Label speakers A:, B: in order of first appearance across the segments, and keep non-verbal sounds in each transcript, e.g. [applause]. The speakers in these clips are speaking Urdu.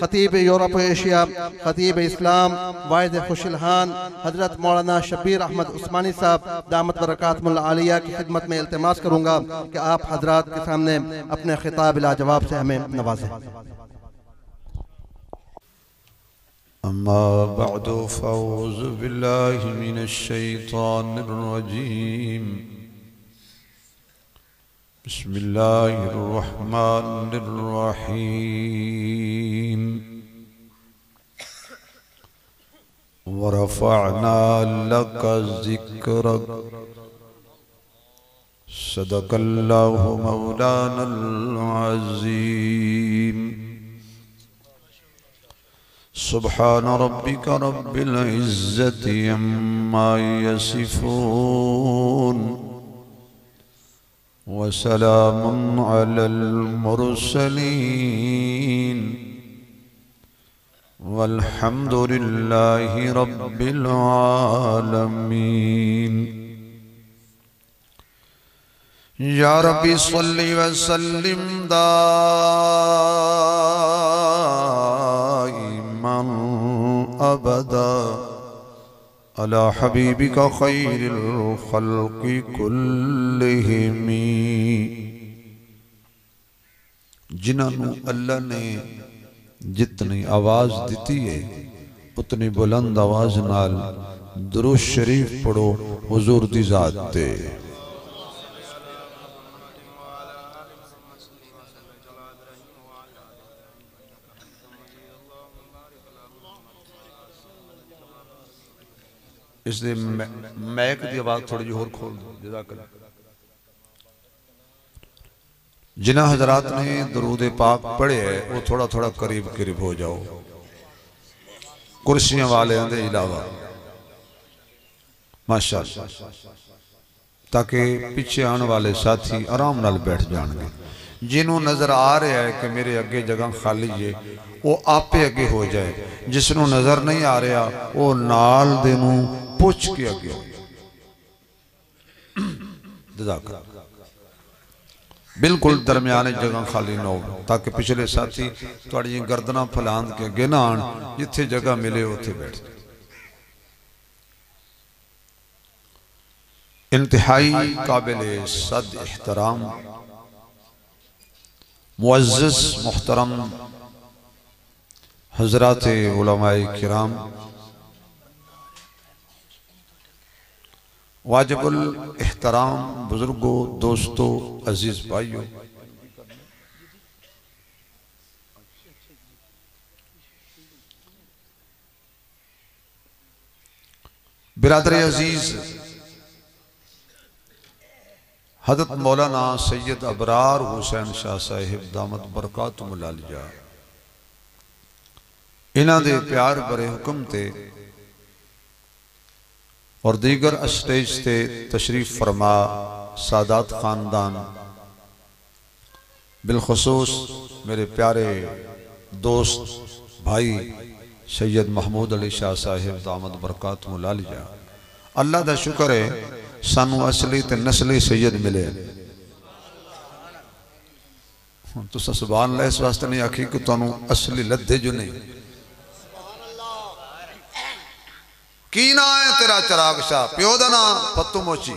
A: خطیب یورپ و ایشیا، خطیب اسلام، واحد خوشلحان حضرت مولانا شبیر احمد عثمانی صاحب، دامت برکات العالیہ کی خدمت میں التماس کروں گا کہ آپ حضرات کے سامنے اپنے خطاب لاجواب سے ہمیں نوازیں۔
B: أما بعد فأعوذ بالله من الشيطان الرجيم بسم الله الرحمن الرحيم. ورفعنا لك ذكرك. صدق الله مولانا العظيم. سبحان ربك رب العزة عما يصفون. وسلام على المرسلين. والحمد لله رب العالمين. يا ربي صل وسلم دائما أبدا. على حبيبك خير الخلق كلهم. جنہوں اللہ نے جتنی آواز دیتی ہے، اتنی بلند آواز نال درو شریف پڑھو، حضور دی ذات تے۔ اس دے میک دی آواز تھوڑی جی اور کھول دو جزاک اللہ جنہ حضرات نے درود پاک پڑھے ہیں وہ تھوڑا تھوڑا قریب قریب ہو جاؤ کرسیاں والے ہیں دے علاوہ ماشاءاللہ تاکہ پیچھے آنے والے ساتھی آرام نال بیٹھ جان گے جنہوں نظر آ رہے ہیں کہ میرے اگے جگہ خالی ہے وہ آپے اگے ہو جائے جس نو نظر نہیں آ رہا وہ نال دنوں پوچھ کے اگے بالکل درمیانے جگہ خالی نہ ہو، تاکہ پچھلے ساتھی توڑی جی گردنہ پھلاند کے گنان جتھے جگہ ملے ہوتے بیٹھ۔ انتہائی قابل صد احترام۔ معزز، محترم، حضرات علماء کرام واجب الاحترام بزرگوں دوستوں عزیز بھائیوں برادر عزیز، حضرت مولانا سید ابرار حسین شاہ صاحب دامت برکاتم العالیہ۔ انہاں دے پیار برے حکم تے اور دیگر اسٹیج تے تشریف فرما سادات خاندان۔ بالخصوص میرے پیارے دوست، بھائی سید محمود علی شاہ صاحب دامت برکاتم العالیہ اللہ دا شکر ہے سانو اصلی تے نسلی سید ملے۔ تو سبحان اللہ اس واسطے نہیں آکھی کہ تو اصلی لدھے جو نہیں۔ کی نا ہے تیرا چراغ شاہ؟ پیو دا نا، پتو موچی۔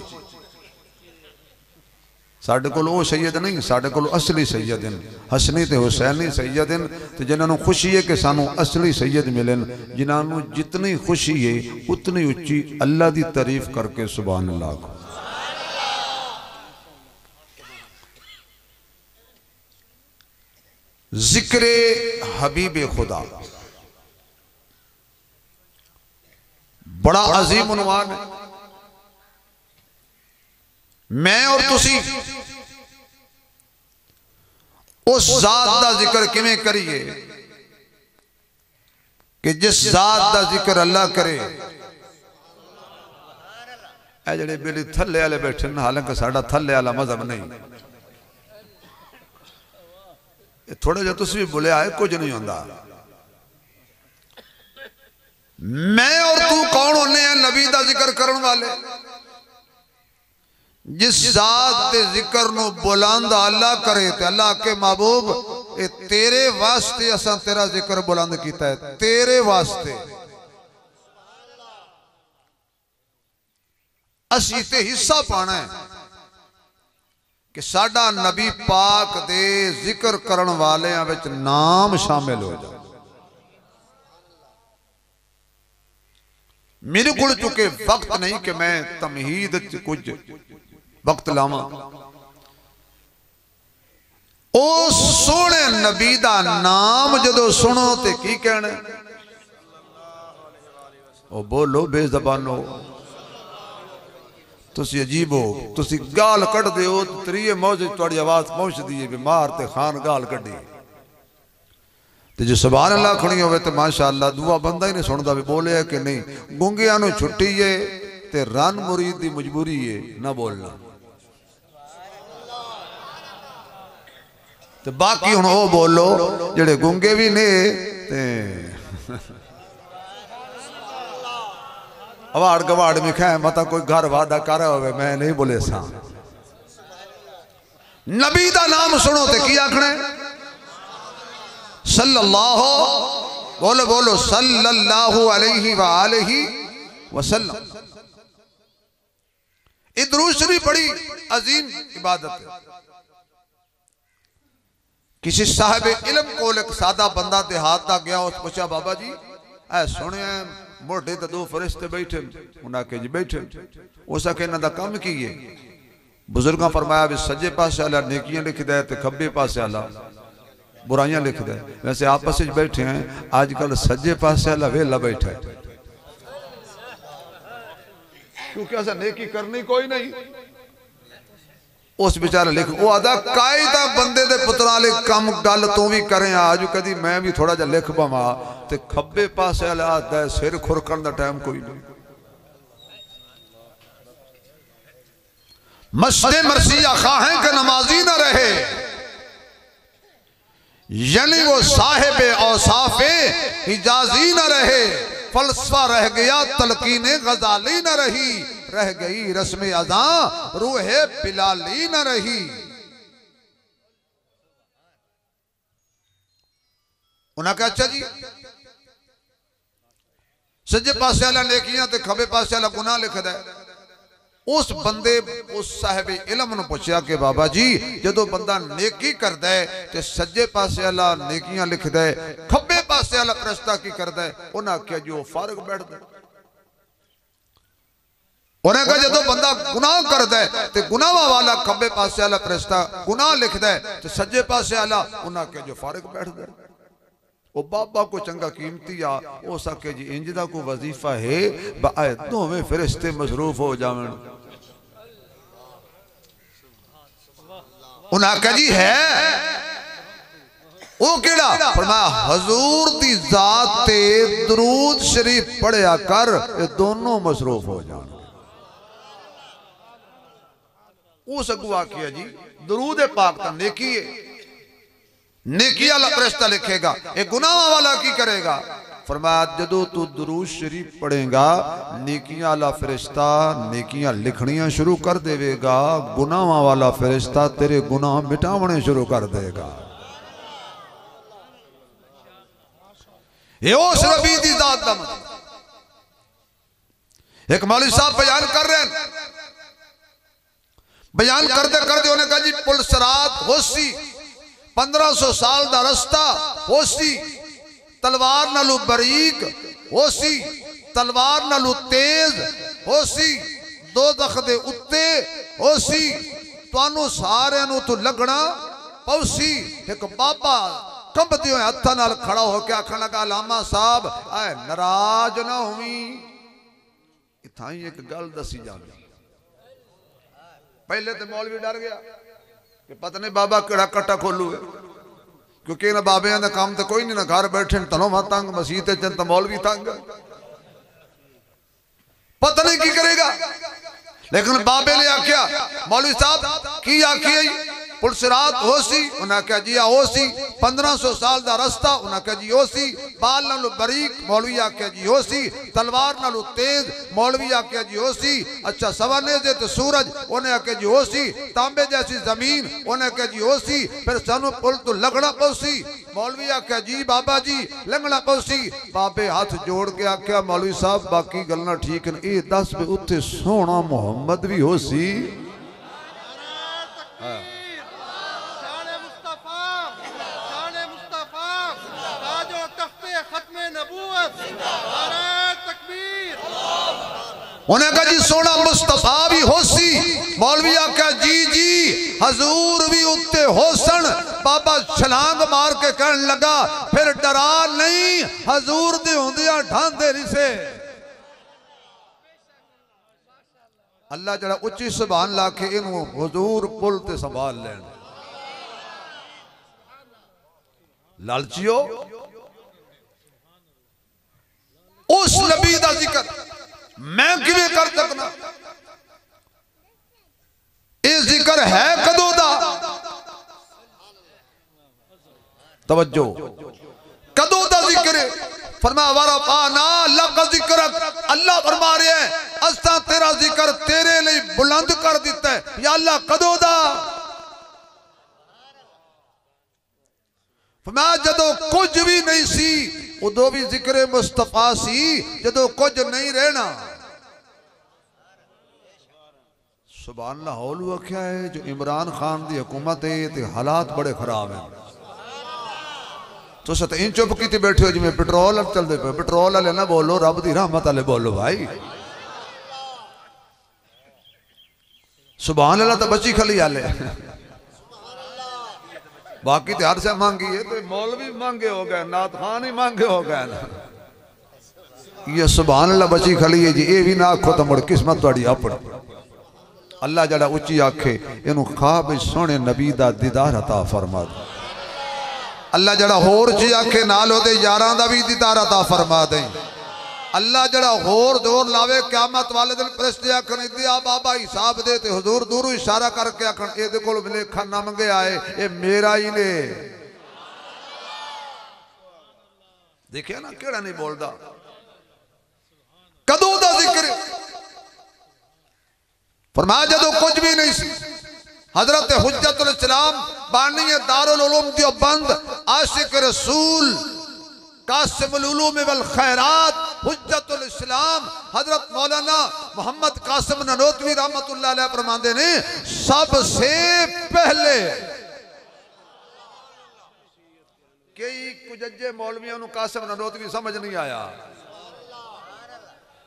B: ساڑھے کو سید نہیں ساڑھے کو اصلی سید ہیں۔ حسنی تے حسینی سید ہیں۔ تو جنہوں خوشی ہے کہ سانو اصلی سید ملیں جنہوں جتنی خوشی ہے، اتنی اچھی اللہ دی تعریف کر کے سبحان اللہ۔ کو ذکر حبیب خدا۔ بڑا عظیم عنوان ہے۔ میں اور تسی اس ذات دا ذکر کمیں کریے کہ جس ذات دا ذکر اللہ کرے۔ اے جڑے بیلی تھلے آلے بیٹھے حالانکہ ساڑھا تھلے آلہ مذہب نہیں۔ تھوڑے جو تسی بھی بولے آئے، کچھ نہیں ہوندہ میں ذکر کرن والے جس ذات دے ذکر نو بلند اللہ کرے تے اللہ کے محبوب اے تیرے واسطے اساں تیرا ذکر بلند کیتا ہے تیرے واسطے اسی تے حصہ پانا ہے کہ ساڈا نبی پاک دے ذکر کرن والے وچ نام شامل ہو جائے میرے کو چکے وقت نہیں کہ میں تمہید کچھ وقت لاواں۔ او سونے نبی دا نام جدو سنو تے کی کہنا؟ او بولو بے زبانو۔ تسی عجیب ہو، تسی گال کٹ دے ہو، تریے موجے توڑی آواز پہنچ دیئے، بیمار تے خان گال کٹ دیئے تے جو سبحان اللہ کھڑی ہوئے تے ماشاءاللہ دعا بندہ ہی نہیں سندا بھی بولے ہے کہ نہیں۔ گنگیاں نو چھٹی ہے تے رن مرید دی مجبوری ہے، نہ بولنا۔ تے باقی ہن بولو، جڑے گنگے بھی نے تے [laughs] اواڑ گواڑ میں کھائیں مطا کوئی گھر وعدہ کر ہوئے میں نہیں بولے سا نبی دا نام سنو تے صلی اللہ بولو بولو صلی اللہ علیہ وآلہ وسلم۔ ادروس شریف بڑی عظیم عبادت ہے۔ کسی صاحب علم کو ایک سادہ بندہ دے ہاتھ تا گیا، اس پوچھا، بابا جی اے سنے ہیں موٹے تے دو فرشتے بیٹھے، انہاں کے جی بیٹھے۔ اس کے انہاں دا کام کیے بزرگاں فرمایا، بھی سجے پاسے اللہ، نیکیاں لکھ دے، تے کھبے پاسے اللہ۔ برائیاں لکھ دے ویسے آپس سے بیٹھے ہیں آج کل سجے پاسے اللہ ویلا بیٹھا ہے کیونکہ ایسا نیکی کرنی کوئی نہیں اس بیچارہ لکھ وہ آدھا قائدہ بندے دے پترالے کم گل تو بھی کریں آج کدی میں بھی تھوڑا جا لکھ بما تے کھبے پاسے اللہ آدھا ہے سر کھرکن دا ٹائم کوئی نہیں مسجد مرسیہ خواہیں کہ نمازی نہ رہے یعنی وہ صاحب اوصاف حجازی نہ رہے، فلسفہ رہ گیا، تلقین غزالی نہ رہی، رہ گئی رسم ازاں روح بلالی نہ رہی۔ انہاں کہا اچھا جی سجے پاسے اللہ نیکیاں تے کھبے پاسے اللہ گناہ لکھ دے اس بندے، اس صاحب علم نے پوچھا کہ بابا جی جدو بندہ نیکی کر دے تے سجے پاسے اللہ نیکیاں لکھ دے کھبے پاسے اللہ پرستہ کی کر دے انہاں کیا جو جی فارغ بیٹھ دے انہیں کہا جدو بندہ گناہ کر دے تے گناہ والا کھبے پاسے اللہ پرستہ، گناہ لکھ دے تے سجے پاسے اللہ انہاں کیا جو جی فارغ بیٹھ دے وہ بابا کو چنگا قیمتی آ او سکے جی انجدہ کو وظیفہ ہے بآئے دو میں فرشتے مصروف ہو جاؤں انہاں کہا جی ہے۔ وہ کیڑا؟ فرمایا، حضور دی ذات تے درود شریف پڑھیا کر دونوں مصروف ہو جاؤں وہ سکو آکیا جی درود پاک تا نیکی ہے۔ نیکی اللہ پرشتہ لکھے گا ایک گناہ والا کی کرے گا؟ فرمایا، جدو تو درود شریف پڑھیں گا، نیکیاں اللہ فرشتہ نیکیاں لکھنیاں شروع کر دے گا گناہ والا فرشتہ تیرے گناہ مٹاونے شروع کر دے گا۔ یہ اس ربی دی ذات دم مطلب۔ ایک مولوی صاحب بیان کر رہے ہیں۔ بیان کردے کردے انہیں کہا جی پل سرات، ہوسی، پندرہ سو سال دا رستہ، ہوسی تلوار نلو بریک ہوسی تلوار نلو تیز ہوسی دو دخ دے اتے ہوسی توانو سارے نو تو لگنا پوسی۔ ایک بابا کب دیو ہے ہتھا نال کھڑا ہو کے آکھنا لگا علامہ صاحب، اے نراج نہ ہوئی۔ اتھائی ایک گل دسی جانا پہلے تو مولوی ڈر گیا کہ پتہ نہیں بابا کڑا کٹا کھولو ہے۔ کیونکہ انہیں بابے ہیں کام تے کوئی نہیں نہ گھر بیٹھے تنوں ماں تنگ مسیح تے چند مولوی تنگ۔ پتہ نہیں کی کرے گا۔ لیکن بابے نے آکھیا، مولوی صاحب، کی آکھی ہے پلسرات ہو سی، انہاں کہا جی ہو سی۔ پندرہ سو سال دا رستہ، انہاں کہا جی ہو سی۔ بال نالو بریک مولوی آکھا جی ہو سی، تلوار نالو تیز مولوی آکھا جی ہو سی اچھا سوا نیزے تے سورج انہیں آکھا جی ہو سی، تانبے جیسی زمین انہیں آکھا جی ہو سی، پھر سانو پل تو لگڑا پو سی۔ مولوی آکھا جی بابا جی لنگڑا پو سی۔ بابے ہاتھ جوڑ کے آکھا مولوی صاحب باقی گلنا ٹھیک ہے اے دس پہ اتھے سونا محمد بھی ہو سی۔
C: شان مصطفیٰ شان مصطفیٰ تاج و تخت ختم نبوت نعرہ تکبیر
B: انہیں کہا جی سونا مصطفیٰ بھی ہو سی مولوی آکھا جی جی حضور بھی اتے ہو سن بابا چھلانگ مار کے کہنے لگا، پھر ڈرا نہیں، حضور دے ہوندیاں ڈھان دے نہیں سے۔ اللہ جڑا اچھی سبحان لا کے انہوں حضور پل تے سنبھال لین۔ لالچیو اس نبی دا ذکر۔ میں کیویں کر سکنا؟ یہ ذکر ہے کدو دا؟ توجہ۔ کدو دا ذکر ہے؟ فرمایا ورفانا لک ذکرک۔ اللہ فرما رہے ہیں استا تیرا ذکر تیرے لیے بلند کر دیتا ہے۔ یا اللہ کدو دا؟ فرمایا جدو کچھ بھی نہیں سی، ادو بھی ذکر مصطفیٰ سی جدو کچھ نہیں رہنا۔ سبحان اللہ حول ہوا کیا ہے، جو عمران خان دی حکومت ہے، تے حالات بڑے خراب ہیں۔ تو ست ان چپ کی تے بیٹھے ہو جی میں پٹرول اب چل دے پہ پٹرول والے نہ بولو، رب دی رحمت والے بولو بھائی۔ سبحان اللہ تو بچی کھلی آلے باقی تے ہر سے مانگی ہے تو مولوی مانگے ہو گئے نات خان ہی مانگے ہو گئے۔ یہ سبحان اللہ بچی کھلی ہے جی اے بھی نہ آکھو تو مڑ قسمت توڑی اپڑ۔ اللہ جڑا اچھی آکھے انہوں خواب سونے نبی دا دیدار عطا فرما دے اللہ جڑا ہور چی آکھے نالو دے یاران دا بھی دیدار عطا فرما دیں اللہ جڑا غور دور لاوے، قیامت والے دل پرستے آکھن دیا بابا حساب دے تے حضور دورو اشارہ کر کے آکھن، اے دے کول ملے کھانا منگے آئے، اے میرا ہی نے۔ دیکھیں نا کیڑا نہیں بول دا کدو دا ذکر؟ فرمایا جدو کچھ بھی نہیں سی، حضرت حجت الاسلام بانی دارالعلوم دیو بند، عاشق رسول، قاسم العلوم والخیرات، حجت الاسلام، حضرت مولانا محمد قاسم ننوتوی رحمت اللہ علیہ فرماندے نے، سب سے پہلے کئی کججے مولویوں نو قاسم ننوتوی سمجھ نہیں آیا۔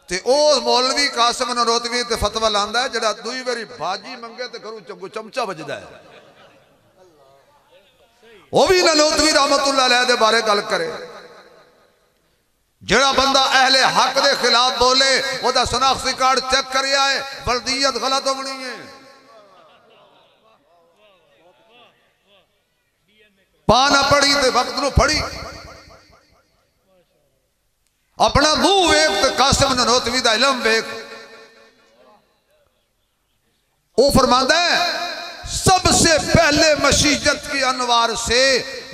B: تے او مولوی قاسم ننوتوی تے فتوہ لاندا ہے جڑا دوئی ویری بھاجی منگے تے گھروں چنگو چمچا بجدا ہے۔ وہ بھی ننوتوی رحمت اللہ علیہ دے بارے گل کرے۔ جڑا بندہ اہل حق دے خلاف بولے، وہ دا سناختی کارڈ چیک کری آئے بلدیت غلط ہو گنی ہے۔ پانا پڑی تے وقت نو پڑی۔ اپنا مو ویک تے قاسم ننوتوی دا علم ویک وہ فرماندہ ہے، سب سے پہلے مشیجت کی انوار سے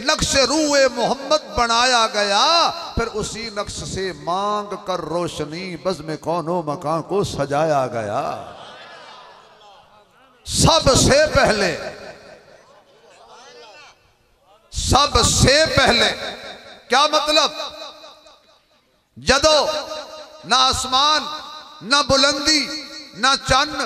B: نقش روح محمد بنایا گیا، پھر اسی نقش سے مانگ کر روشنی بزم کون و مکان کو سجایا گیا۔ سب سے پہلے، سب سے پہلے، کیا مطلب؟ جدو نہ آسمان، نہ بلندی، نہ چند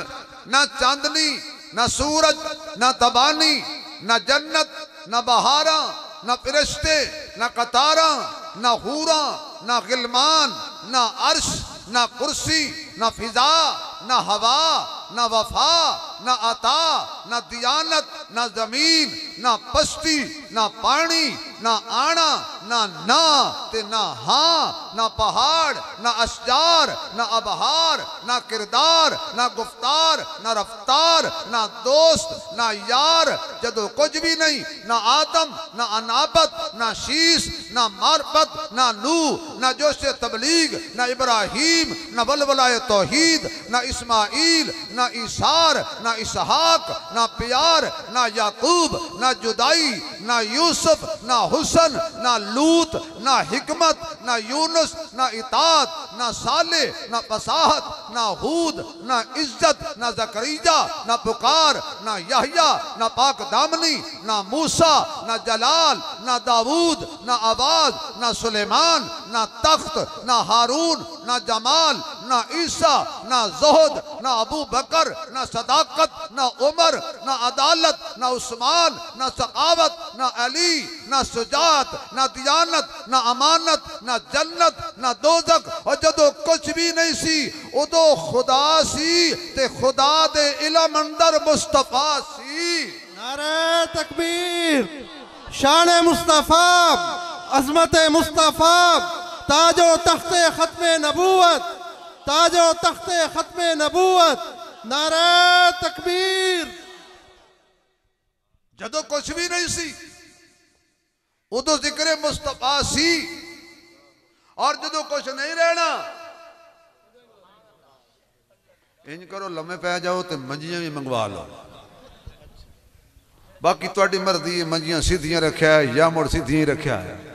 B: نہ چاندنی، نہ سورج، نہ تبانی، نہ جنت، نہ بہاراں نہ فرشتے، نہ قطاراں نہ حوراں نہ غلمان، نہ عرش نہ کرسی، نہ فضا، نہ ہوا، نہ وفا، نہ عطا، نہ دیانت، نہ زمین، نہ پستی، نہ پانی، نہ آنا، نہ نا تے نہ ہاں نہ پہاڑ، نہ اشجار، نہ ابہار، نہ کردار، نہ گفتار، نہ رفتار، نہ دوست، نہ یار، جدو کچھ بھی نہیں، نہ آدم، نہ انابت، نہ شیش نہ معرفت نہ نو نہ جوش تبلیغ، نہ ابراہیم، نہ ولولہ توحید، نہ اسماعیل، نہ عیسار نہ اسحاق، نہ پیار، نہ یعقوب، نہ جدائی نہ یوسف، نہ حسن، نہ لوت، نہ حکمت، نہ یونس، نہ اطاعت، نہ صالح، نہ فصاحت، نہ حود نہ عزت، نہ زکریجہ نہ پکار، نہ یحییٰ، نہ پاک دامنی، نہ موسیٰ، نہ جلال، نہ داود، نہ آواز نہ سلیمان، نہ تخت، نہ ہارون، نہ جمال نہ عیسیٰ، نہ زہد، نہ ابو بکر، نہ صداقت، نہ عمر، نہ عدالت، نہ عثمان، نہ سقاوت، نہ علی، نہ سجات نہ دیانت، نہ امانت، نہ جنت، نہ دوزک اور جدو کچھ بھی نہیں سی ادو خدا سی تے خدا دے علم اندر مصطفیٰ سی۔
C: نعرہ تکبیر، شان مصطفیٰ، عظمت مصطفیٰ، تاج و تخت ختم نبوت۔ تاج و تخت ختم نبوت، نعرہ تکبیر۔
B: جدو کچھ بھی نہیں سی، ادو ذکر مصطفیٰ سی۔ اور جدو کچھ نہیں رہنا انج کرو لمے پہ جاؤ تے منجیاں بھی منگوا لو۔ باقی تواڈی مرضی منجیاں سیدھیاں رکھیا ہے یا مڑ سیدھیاں رکھیا ہے۔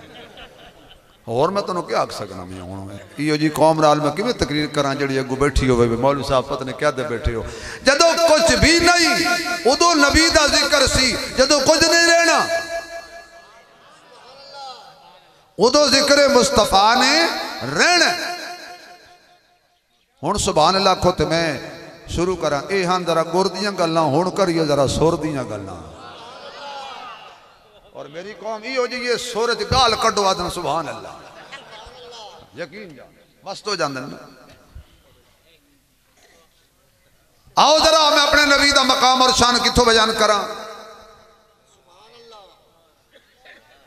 B: اور میں تنوں کیا آکھ سکنا میں ہوں؟ میں ایو جی قوم نال میں کیویں تقریر کراں جڑی اگو بیٹھی ہوے مولوی صاحب پتہ نہیں کیا دے بیٹھے ہو۔ جدو کچھ بھی نہیں ادو نبی دا ذکر سی۔ جدو کچھ نہیں رہنا ادو ذکر مصطفیٰ نے رہنا۔ ہن سبحان اللہ کھت میں شروع کراں۔ اے ہاں ذرا گر دیاں گلاں، ہن کریے ذرا سر دیاں گلاں۔ اور میری قوم یہ ہو جی یہ سورج گال کڈو آدم، سبحان اللہ۔ یقین جان بس تو جان دینا آؤ ذرا میں اپنے نبی دا مقام اور شان کتھوں بیان کراں۔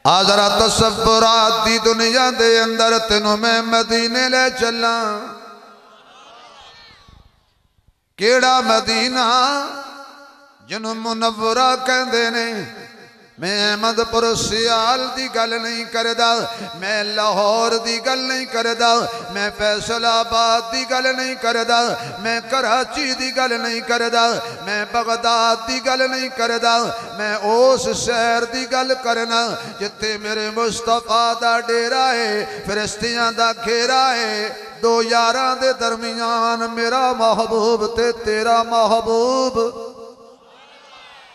B: آ ذرا تصورات دی دنیا دے اندر تینوں میں مدینے لے چلاں۔ کیڑا مدینہ جنوں منورہ کہندے نے؟ میں احمد پر سیال دی گل نہیں کردا، میں لاہور دی گل نہیں کردا، میں فیصل آباد دی گل نہیں کردا، میں کراچی دی گل نہیں کردا، میں بغداد دی گل نہیں کردا، میں اس شہر دی گل کرنا جتے میرے مصطفیٰ دا ڈیرا ہے، فرشتیاں دا گھیرا ہے۔ دو یاراں دے درمیان میرا محبوب تے تیرا محبوب۔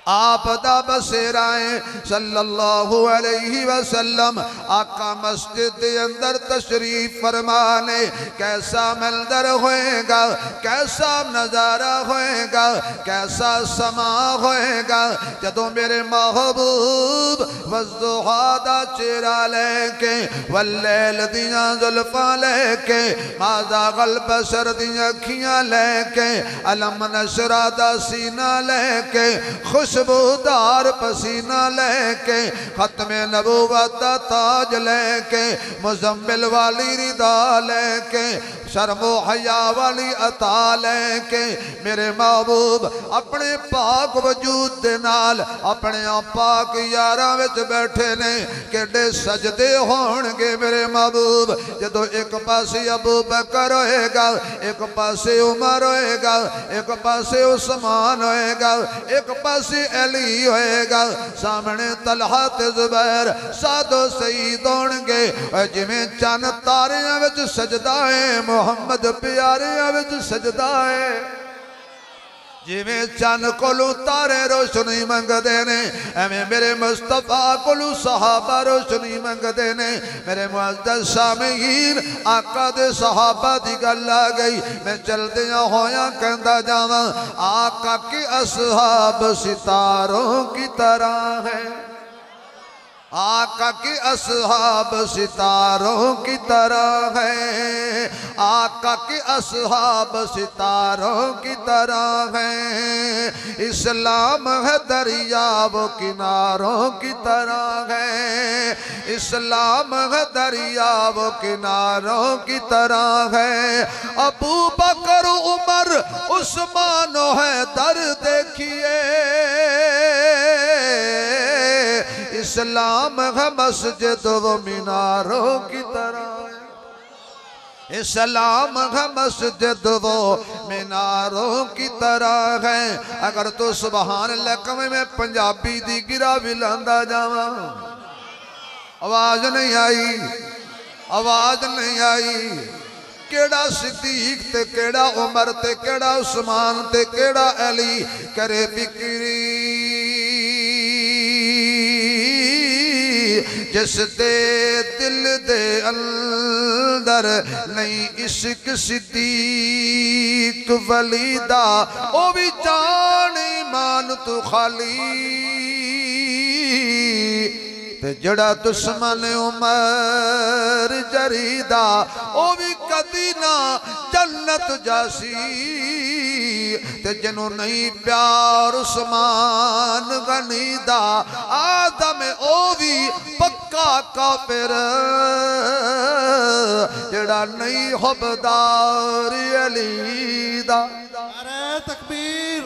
B: آپ دا بسیرائیں صلی اللہ علیہ وسلم، آقا مسجد دے اندر تشریف فرمانے، کیسا ملدر ہوئے گا، کیسا نظارہ ہوئے گا، کیسا سما ہوئے گا جدو میرے محبوب وزدہادہ چیرہ لے کے، واللیل دیاں ظلفہ لے کے مازا غلب سر دیاں کھیاں لے کے، علم نشرہ دا سینہ لے کے، خوش خوشبودار پسینہ لے کے ختم نبوت تاج لے کے مزمل والی ردا لے کے شرم و حیاء والی عطا لے کے میرے محبوب اپنے پاک وجود دے نال اپنے پاک یاراں وچ بیٹھے نے کیڑے سجدے ہونگے میرے محبوب؟ جدو ایک پاسی ابو بکر ہوئے گا، ایک پاسی عمر ہوئے گا، ایک پاسی عثمان ہوئے گا، ایک پاسی علی ہوئے گا، سامنے طلحہ تے زبیر ساد و سعید ہونگے جمیں چان تاریاں وچ سجدائیں محمد پیاریاں وچ سجدائیں جویں چند کولو تارے روشنی منگ دینے ایمیں میرے مصطفیٰ کولو صحابہ روشنی منگ دینے میرے معزز سامعین، آقا دے صحابہ دی گل آگئی میں چل دیا ہویا کہندہ جاواں، آقا کی اصحاب ستاروں کی طرح ہیں۔ آقا کی اصحاب ستاروں کی طرح ہیں آقا کی اصحاب ستاروں کی طرح ہیں اسلام ہے دریا وہ کناروں کی طرح ہے۔ اسلام ہے دریا وہ کناروں کی طرح ہے۔ ابو بکر، عمر، عثمان ہے در دیکھئے اسلام ہے مسجد و میناروں کی طرح۔ اسلام ہے مسجد وہ میناروں کی طرح ہے۔ اگر تو سبحان اللہ میں پنجابی دی گرا بھی لاندہ جاواں۔ آواز نہیں آئی۔ آواز نہیں آئی۔ کیڑا صدیق تے کیڑا عمر تے کیڑا عثمان تے کیڑا علی کرے بکری۔ جس دے دل دے اندر نہیں عشق صدیق ولیدہ، او بھی جان ایمان تو خالی۔ تے جڑا دشمن عمر جریدہ او بھی کدی نہ جنت جاسی۔ تے جنو نہیں پیار عثمان غنیدہ آدم او بھی پکا کافر۔ جڑا نہیں حبدار علی دا۔
C: نعرہ تکبیر،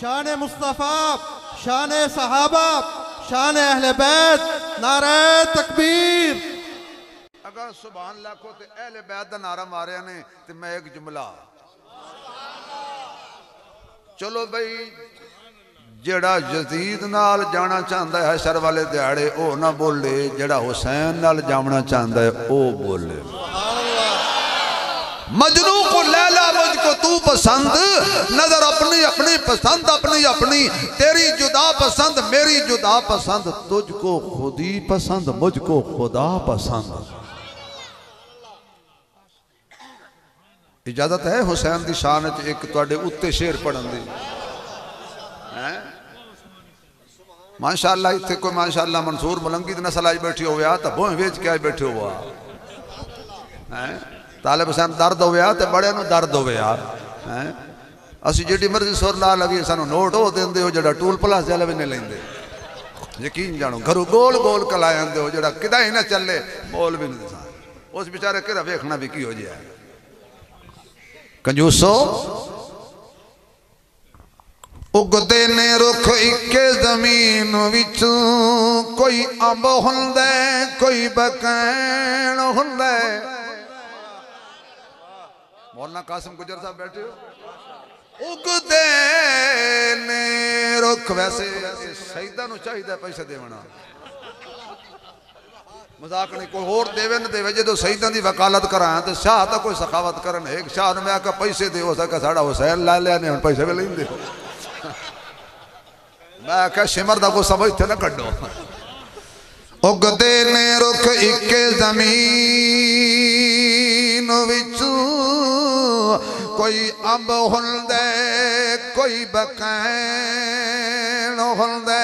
C: شان مصطفیٰ، شان صحابہ۔ شان اہل بیت، نعرہ تکبیر۔
B: اگر سبحان اللہ کو تے اہل بیت دا نعرہ ماریا نے، تے میں ایک جملہ۔ چلو بھئی جڑا یزید نال جانا چاہندا ہے حشر والے دیہڑے او نہ بولے جڑا حسین نال جانا چاہندا ہے، او بولے۔ مجنو کو لیلا مجھ کو تو پسند۔ نظر اپنی اپنی پسند، اپنی اپنی۔ تیری جدا پسند، میری جدا پسند۔ تجھ کو خودی پسند، مجھ کو خدا پسند۔ اجازت ہے حسین دی شان وچ ایک تواڈے اوتے شعر پڑھن دی۔ ہیں ماشاءاللہ، ایتھے کوئی ماشاءاللہ منصور ملنگی دی نسل آئی بیٹھی ہویا تا بوہیں ویچ کے آئی بیٹھے ہوا ہیں طالب حسین درد ہویا تے بڑے نو درد ہویا۔ ہیں؟ اسی جیڑی مرضی سور لا لگی سانو نوٹ ہو دین دے ہو جڑا ٹول پلاس جالے بھی نہیں لیں دے یقین جانو، گھرو گول گول کلائیں دے ہو جڑا کدہ ہی نہ چلے بول بھی نہیں دے اس بیچارے کدہ ویکھنا بھی کی ہو جائے کنجوسو، اگدے نے رکھ اکے زمین وچوں کوئی امب ہندے کوئی بکین ہندے مولانا قاسم گجر صاحب بیٹھے ہو۔ اگدے نے رکھ ویسے شہیدہ نو چاہیدہ پیسے دے منا مذاق نہیں، کوئی اور دیوے نہ دیوے جدو سیدان دی وکالت کرائیں تو شاہ تا کوئی سخاوت کرن۔ ایک شاہ نے میں آکا پیسے دے، ہو سکا ساڑا حسین لائے لیا نہیں پیسے بھی لیں دے میں آکا شمر دا کو سمجھ تھے نہ کڑو اگدے نے رکھ اکے زمین کوئی امب ہندے کوئی بکین ہندے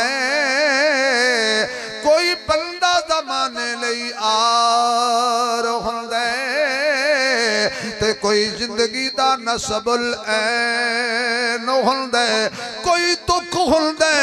B: کوئی بندہ زمانے لئی آر ہندے تے کوئی زندگی دا نصب العین ہندے کوئی تک ہندے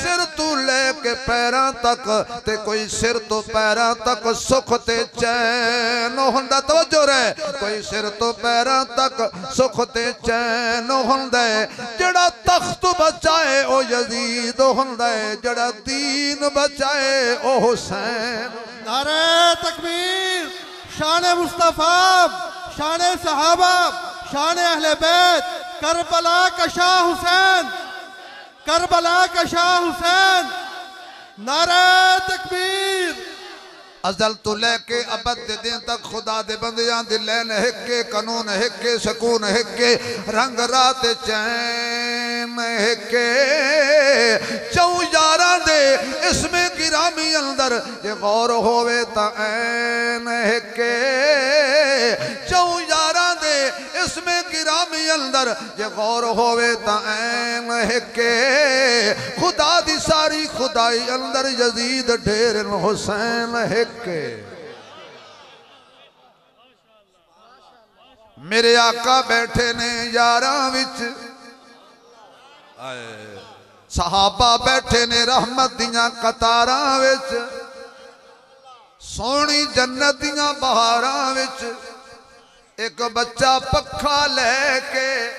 B: سر تو لے کے پیران تک تے کوئی سر تو پیران تک سکھ تے چین ہندے توجہ رہے، کوئی سر تو پیران تک سکھ تے چین ہندے جڑا تخت بچائے او یزید ہندے جڑا دین بچائے او حسین
C: نعرہ تکبیر، شان مصطفیٰ۔ شان صحابہ شان اہل بیت، کربلا کا شاہ حسین، کربلا کا شاہ حسین، نعرہ تکبیر۔
B: ازل تو لے کے ابد دے دین تک خدا دے بندیاں دے لین ہکے قانون ہکے سکون ہکے رنگ رات چین ہکے چون یاران دے اس میں گرامی اندر جے غور ہوئے تا این ہکے چون یاران دے اس میں گرامی اندر جے غور ہوئے تا این ہکے خدا دی ساری خدائی اندر یزید ڈھیرن حسین حکے ہکے میرے آقا بیٹھے نے یاراں وچ۔ صحابہ بیٹھے نے رحمت دیاں قطاراں وچ۔ سونی جنت دیاں بہاراں وچ۔ ایک بچہ پکھا لے کے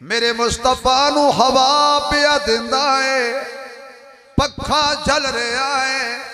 B: میرے مصطفیٰ نو ہوا پیا دندا ہے۔ پکھا جل رہا ہے۔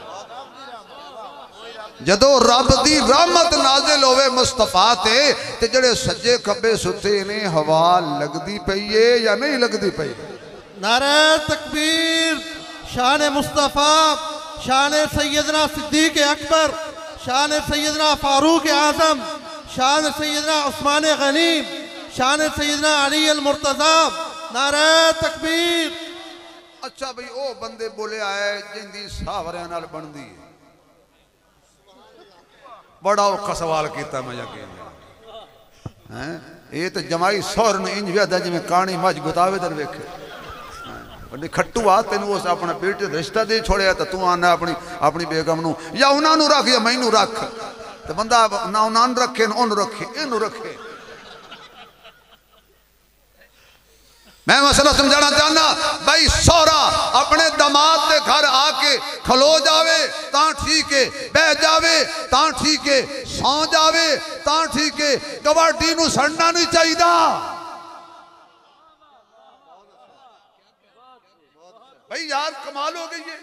B: جدو رب دی رحمت نازل ہوئے مصطفیٰ تے تے جڑے سجے کبے ستے انہیں ہوا لگ دی پئیے یا نہیں لگ دی
C: پئیے نعرہ تکبیر شان مصطفیٰ شان سیدنا صدیق اکبر شان سیدنا فاروق آزم شان سیدنا عثمان غنیم شان سیدنا علی المرتضی. نعرہ تکبیر۔
B: اچھا بھئی او بندے بولے آئے جن دی ساوریانال بندی ہے۔ ਬੜਾ ਔਖਾ ਸਵਾਲ ਕੀਤਾ ਮੈਂ ਯਕੀਨ ਹੈ? ਇਹ ਤਾਂ ਜਮਾਈ ਸੌਰ ਨੂੰ ਇੰਜ ਵਿਆਦਾ ਜਿਵੇਂ ਕਾਣੀ ਮੱਝ ਗੁਤਾਵੇ ਦਰ ਵੇਖੇ। ਉਹਨੇ ਖੱਟੂ ਆ, ਤੈਨੂੰ ਉਸ ਆਪਣਾ ਬੇਟੇ ਦਾ ਰਿਸ਼ਤਾ ਦੇ ਛੋੜਿਆ ਤਾਂ ਤੂੰ ਆਣਾ ਆਪਣੀ ਆਪਣੀ ਬੇਗਮ ਨੂੰ। ਜਾਂ ਉਹਨਾਂ ਨੂੰ ਰੱਖ ਜਾਂ ਮੈਨੂੰ ਰੱਖ। ਤੇ ਬੰਦਾ ਨਾ ਉਹਨਾਂ ਨੂੰ ਰੱਖੇ, ਨਾ ਉਹਨੂੰ ਰੱਖੇ, ਇਹਨੂੰ ਰੱਖੇ। میں مسئلہ سمجھانا چاہنا، بھائی سورا اپنے دماد دے گھر آ کھلو جاوے، تاں ٹھیک ہے جاوے، تاں ٹھیک ہے، سو جاوے، تاں ٹھیک ہے گواٹی سڑنا نہیں چاہیے بھائی یار کمال ہو گئی ہے۔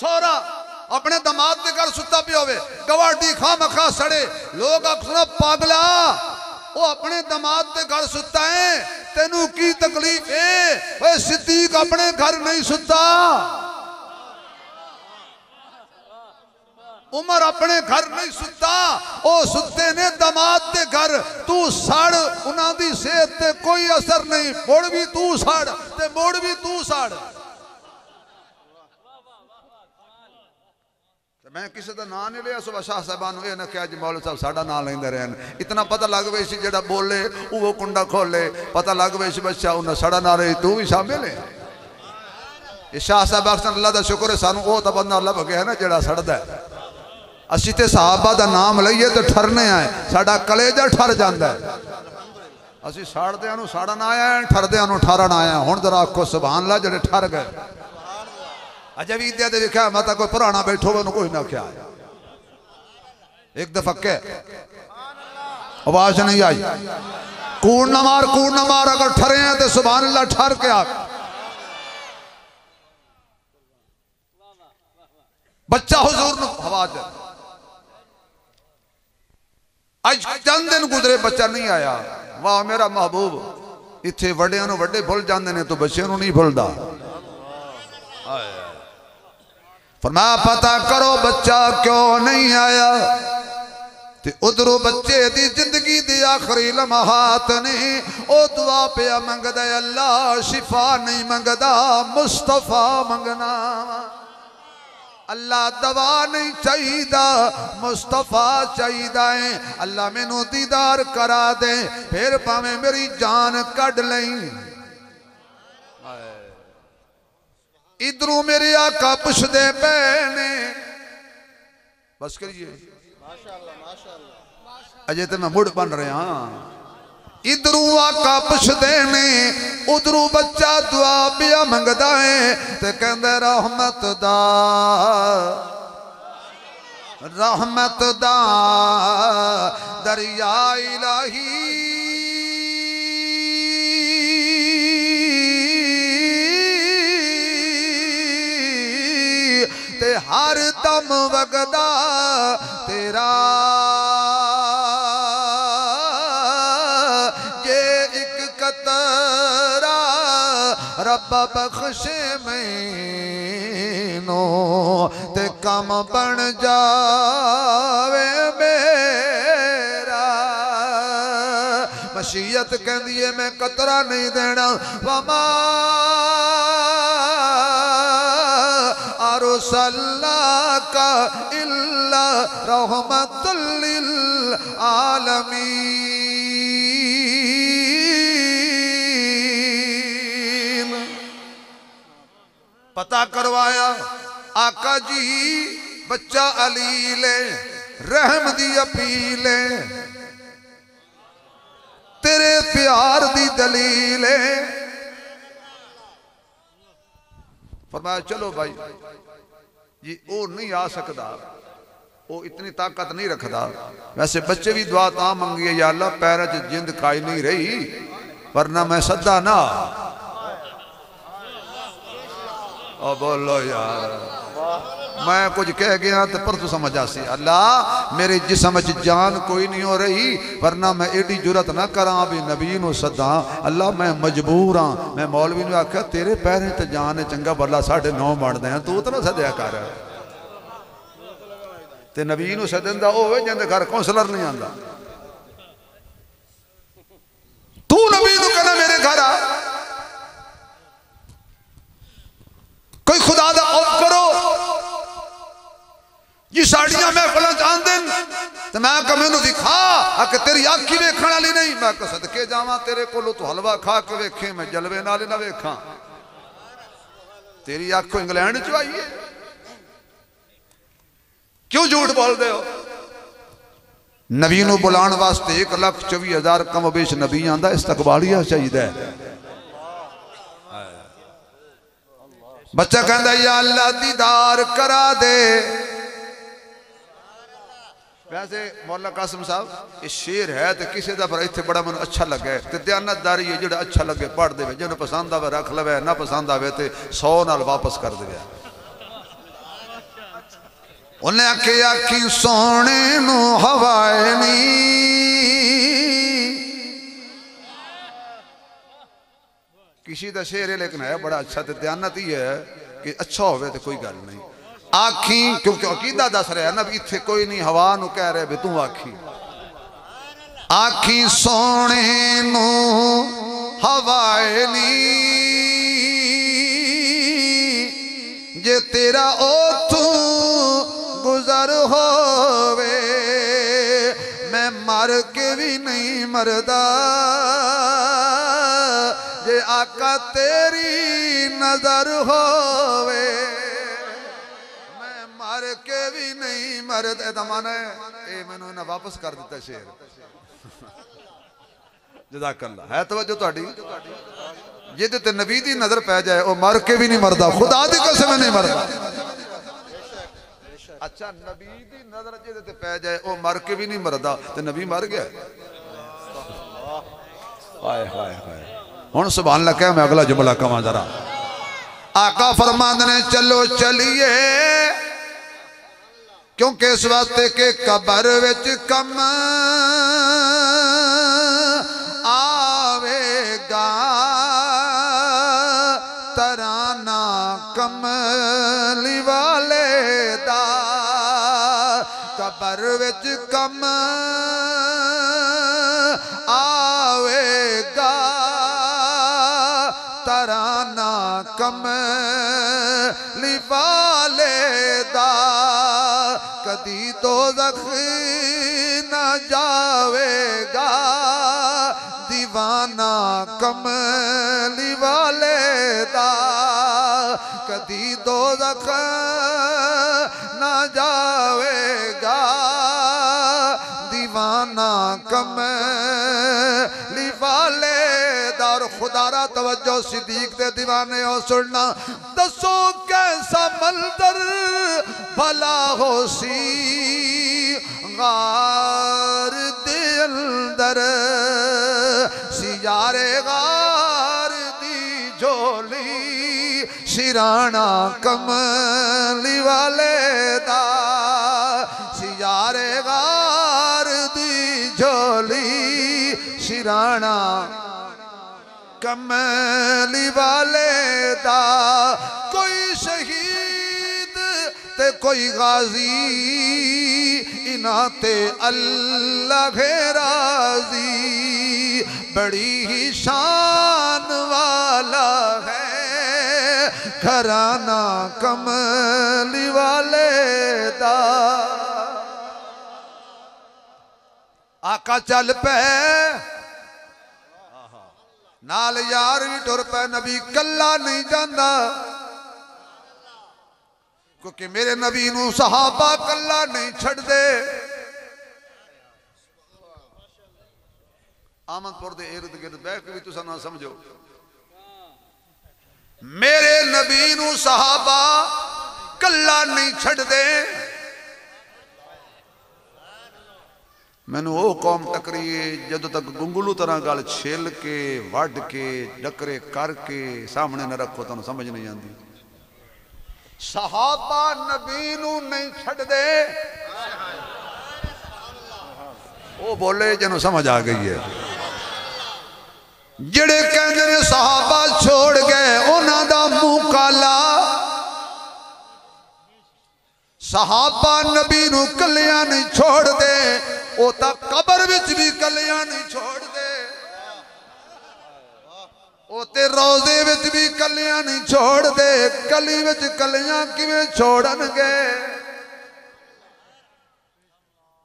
B: سورا اپنے دماغ دے گھر ستا پی ہوئے گواٹی خواہ سڑے۔ لوگ اکثر پاگلا۔ وہ اپنے دماغ تے گھر ستا ہے۔ تینو کی تکلیف ہے؟ وہ صدیق اپنے گھر نہیں ستا۔ عمر اپنے گھر نہیں ستا۔ او ستے نے دماغ تے گھر۔ تو ساڑ، انہاں دی صحت تے کوئی اثر نہیں۔ موڑ بھی تو ساڑ، تے موڑ بھی تو ساڑ۔ میں کسی کا نام نہیں لیا، صبح شاہ صاحبانو اے نہ کہا جی مولوی صاحب ساڑا نام لیندے رہن اتنا پتہ لگ وے سی جی جڑا بولے وہ کنڈا کھولے۔ پتہ لگ وے سی بچہ انہاں ساڑا نام لے، تو بھی شامل ہے۔ یہ شاہ صاحب اکسن اللہ کا شکر ہے، سانو وہ تو بندہ لب گیا ہے نا جڑا سڑدا ہے۔ اسی تے صحابہ دا نام لئیے تے ٹھرنے آئے۔ ساڑا کلیجہ ٹھر جاندا ہے۔ اسی ساڑ دیاں نو ساڑا نہ آیا ہے ٹھر دیاں نو ٹھارن آیا ہے۔ ہن ذرا آکھو، سبحان اللہ، جڑے ٹھر گئے۔ اجے دیا دے کیا ماتا کوئی پرانا بیٹھو انہوں کوئی نہ کیا ایک دفعہ کہ آواز نہیں آئی۔ کون نہ مار، کون نہ مار، اگر ٹھرے ہیں تو سبحان اللہ ٹھر کے آگے بچہ حضور نو، ہوا جائے اج چند دن گزرے بچہ نہیں آیا۔ واہ، میرا محبوب، اتھے وڑے نو وڈے بھول جاندے نے تو بچے انہوں نہیں بھولدا فرمایا پتا کرو بچہ کیوں نہیں آیا؟ تے ادھرو بچے دی زندگی دی آخری لمحات نے او دعا پیا منگ دے اللہ شفا نہیں منگ دا مصطفیٰ منگنا۔ اللہ دوا نہیں چاہیدہ مصطفیٰ چاہیدہ ہیں اللہ میں نو دیدار کرا دیں پھر پا میں میری جان کڑ لیں۔ ادرو میرے آقا پش دے پینے بس کریے۔ اجے تے میں مڑ بن رہے ہاں ادھروں آقا پشدے نے، ادھروں بچہ دعا بیا منگ دائیں تے کہندے رحمت دا۔ رحمت دا۔ دریائی الہی۔ تے ہر دم وگدا تیرا یہ ایک قطرہ رب بخش میں تے کم بن جاوے میرا مشیت کہندی ہے میں قطرہ نہیں دینا وما ਵਮਾ أرسلناك إلا رحمة للعالمين. پتا کروایا، آقا جی بچہ علیل رحم دی اپیل تیرے پیار دی دلیل فرمایا، چلو بھائی. جی وہ نہیں آ سکتا۔ وہ اتنی طاقت نہیں رکھتا۔ ویسے بچے بھی دعا تا منگیے، یا اللہ پیرے چ جند کائی نہیں رہی، ورنہ میں سدا نہ او بولو یار۔ میں کچھ کہہ گیا تو پر تو سمجھ آسی۔ اللہ، میرے جسم چ جان کوئی نہیں ہو رہی، ورنہ میں ایڈی جرت نہ کراں، بھی نبی نو صدا اللہ، میں مجبور ہاں۔ میں مولوی نو آکھیا، تیرے پیرے تے جان چنگا بلا ساڑھے نو بن دے۔ تو اتنا صدیا کر۔ تے نبی نو صدن دا ہوئے جندے گھر کونسلر نہیں آندا۔ تو نبی نو کہنا میرے گھر آ۔ کوئی خدا دا جی ساڑیاں میں فلان جان دن تو میں کہا میں دکھا آکے تیری آنکھی ویکھن والی نہیں۔ میں کہا صدقے جاواں تیرے کولو، تو حلوہ کھا کے ویکھیں میں جلوے نالے نہ ویکھاں۔ تیری آنکھ کو انگلینڈ چاہیے کیوں جھوٹ بول دے ہو؟ نبی نو بلان واسطے ایک لاکھ چوی ہزار کم و بیش نبی آندہ استقبالیہ چاہیے دے بچہ کہندہ یا اللہ دیدار کرا دے۔ ویسے مولا قاسم صاحب، یہ شیر ہے تو کسی دا پر بڑا من اچھا لگے۔ تے دیانت داری ہے جڑا اچھا لگے، پڑھ دے جنہوں پسند آوے رکھ لوے، نہ پسند آوے تے سو نال واپس کر دے انہیں آکے آکی سونے نو ہوائے نہیں کسی دا شیر ہے لیکن ہے بڑا اچھا تے دیانت ہی ہے کہ اچھا ہوئے تے کوئی گل نہیں۔ آکھیں کیونکہ عقیدہ دس رہے ہیں نا، بھی کوئی نہیں، ہوا نو کہہ رہے بھی تم آکھیں آکھیں سونے نو ہوائے نہیں جے تیرا او اوتھوں گزر ہووے، میں مر کے بھی نہیں مردہ جے آقا تیری نظر ہووے کے بھی نہیں مرد. اے دمانا ہے، اے میں نے انہیں واپس کر دیتا شیر. جزاک اللہ ہے توجہ تو اڈی یہ دیتے نبی دی نظر پہ جائے، او مر کے بھی نہیں مردہ خدا دی قسم نہیں مردہ اچھا نبی دی نظر جے دیتے پہ جائے، او مر کے بھی نہیں مردہ تو نبی مر گیا. ہائے ہائے ہائے. ہون سبحان اللہ کہہ میں اگلا جملہ کما ذرا آقا فرماند نے، چلو چلیے. کیونکہ اس واسطے کہ قبر وچ کم آوے گا ترانہ کملی والے دا قبر وچ نہ جاوے گا دیوانہ کملی والے دا۔ کدی دو نہ جاوے گا دیوانہ کملی اور خدا را توجہ صدیق دے دیوانے ہو سننا دسو کیسا ملدر بھلا ہو سی غار دے اندر سیارے غار دی جھولی شیرانہ کملی والے دا سیارے غار دی جھولی شیرانہ کملی والے دا کوئی شہید تے کوئی غازی، انہاں تے اللہ راضی۔ بڑی ہی شان والا ہے گھرانہ کملی والے دا۔ آقا چل پہ نال یار بھی ٹر پہ نبی کلا نہیں جانا کیونکہ میرے نبی نو صحابہ کلا نہیں چھڑ دے آمد پور دے ارد گرد بہ کے بھی تسا نہ سمجھو۔ میرے نبی نو صحابہ کلا نہیں چھڑ دے ਮੈਨੂੰ ਉਹ ਕੌਮ ਟਕਰੀਏ ਜਦੋਂ ਤੱਕ ਗੁੰਗਲੂ ਤਰ੍ਹਾਂ ਗੱਲ ਛੇਲ ਕੇ ਵੱਢ ਕੇ ਡਕਰੇ ਕਰਕੇ ਸਾਹਮਣੇ ਨਾ ਰੱਖੋ ਤੁਹਾਨੂੰ ਸਮਝ ਨਹੀਂ ਆਉਂਦੀ। ਸਹਾਬਾ ਨਬੀ ਨੂੰ ਨਹੀਂ ਛੱਡਦੇ। ਉਹ ਬੋਲੇ ਜਿਹਨੂੰ ਸਮਝ ਆ ਗਈ ਹੈ ਜਿਹੜੇ ਕਹਿੰਦੇ ਨੇ ਸਹਾਬਾ ਛੋੜ ਗਏ ਉਹਨਾਂ ਦਾ ਮੂੰਹ ਕਾਲਾ صحابہ نبی نو کلیاں نہیں چھوڑ دے، او تا قبر وچ بھی کلیاں نہیں چھوڑ دے۔ او تے روزے وچ بھی کلیاں نہیں چھوڑ دے کلی وچ کلیاں کیویں چھوڑن گے؟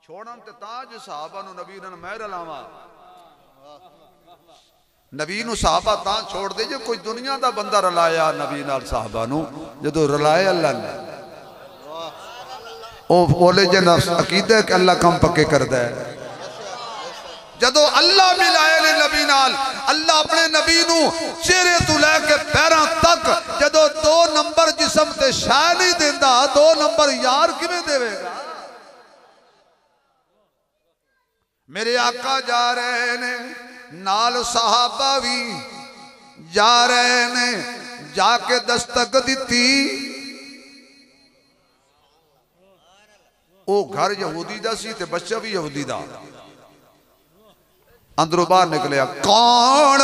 B: چھوڑن تے تاج صحابہ نو نبی نے مہر لاواں۔ نبی نو صحابہ تاں چھوڑ دے، جو کوئی دنیا دا بندہ رلایا نبی نال صحابہ نو جدو رلایا اللہ نے۔ او بولے جن عقیدہ کہ اللہ کم پکے کر دے جدو اللہ ملائے نے نبی نال، اللہ اپنے نبی نو چہرے تو لے کے پیران تک، جدو دو نمبر جسم تے شاہ نہیں دیندہ دو نمبر یار کی میں دے گا؟ میرے آقا جا رہے نے، نال صحابہ بھی جا رہے نے، جا کے دستک دیتی۔ وہ گھر ਯਹੂਦੀ ਦਾ ਸੀ ਤੇ ਬੱਚਾ ਵੀ ਯਹੂਦੀ ਦਾ ਅੰਦਰੋਂ ਬਾਹਰ ਨਿਕਲਿਆ ਕੌਣ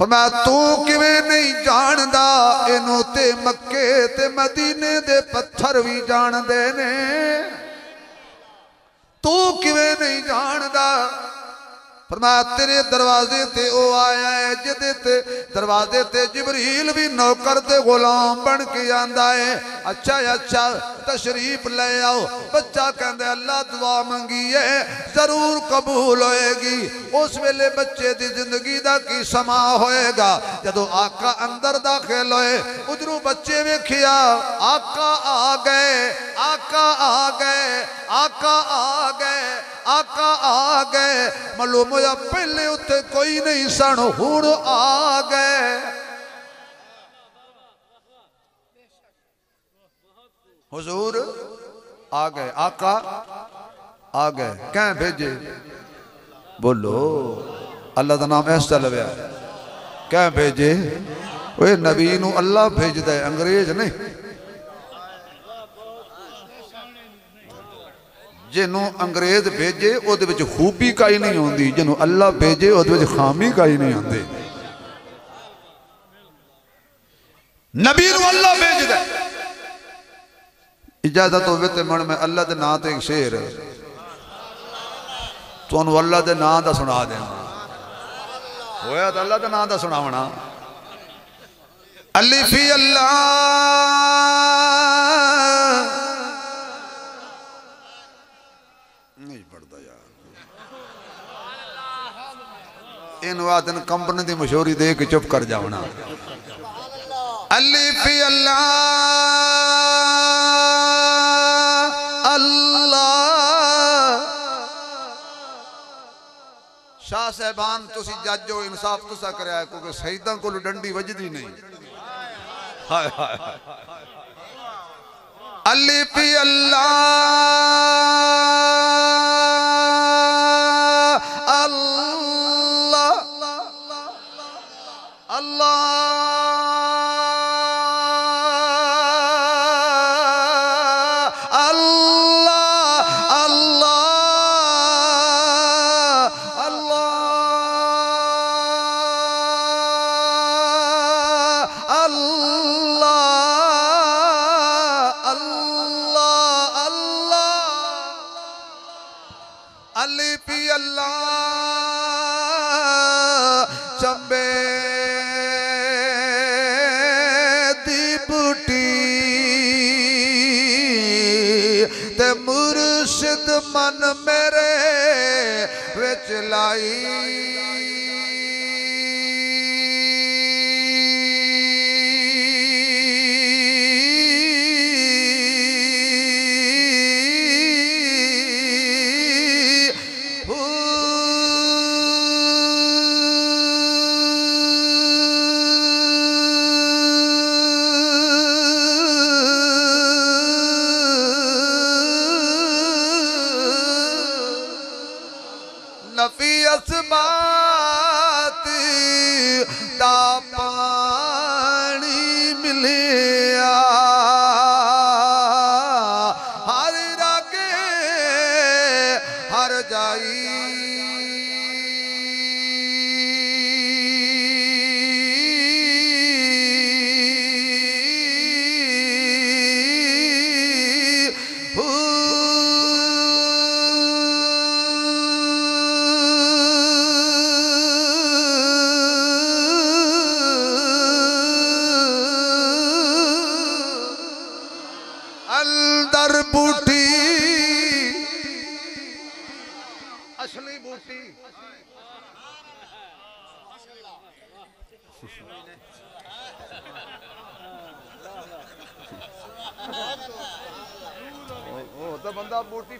B: فرمایا، تو کیویں نہیں جاندا؟ اینو تے مکے تے مدینے دے پتھر وی جاندے نے۔ تو کیویں نہیں جاندا؟ فرمایا تیرے دروازے تے او آیا ہے، جدے تے دروازے تے جبریل بھی نوکر تے غلام بن کے آندا ہے اچھا اچھا تشریف لے آؤ، بچہ کہندے اللہ دعا منگی ہے، ضرور قبول ہوئے گی، اس ویلے بچے دی زندگی دا کی سما ہوئے گا، جدو آقا اندر داخل ہوئے، ادھروں بچے میں کھیا آقا آ گئے، آقا آ گئے، آقا آ گئے آقا آ گئے۔ معلوم ہویا پہلے اتے کوئی نہیں سن، ہون آ گئے۔ حضور آ گئے۔ آقا آ گئے۔ کہیں بھیجے؟ بولو، اللہ دا نام ایسا لویا کہیں بھیجے؟ نبی نو اللہ بھیج دے انگریز نہیں۔ جنوں انگریز بھیجے او دے وچ خوبی کائی نہیں ہوندی۔ جنوں اللہ بھیجے او دے وچ خامی کائی نہیں ہوندی۔ نبی نو اللہ بھیج دے۔ اجازت ہوئے تے من میں اللہ دے نا تے ایک شیر تو انہوں اللہ دے نا دا سنا دیں ہویا تو اللہ دے نا دا سنا ہونا علی فی اللہ۔ ان وادن کمپنی دی مشہوری دے کے چپ کر جاؤنا علی فی اللہ۔ اللہ۔ شاہ صاحبان، تسی جج و انصاف تسا کریا ہے، کیونکہ سیدان کو ڈنڈی وجدی نہیں۔ ہائے ہائے ہائے۔ علی فی اللہ اللہ۔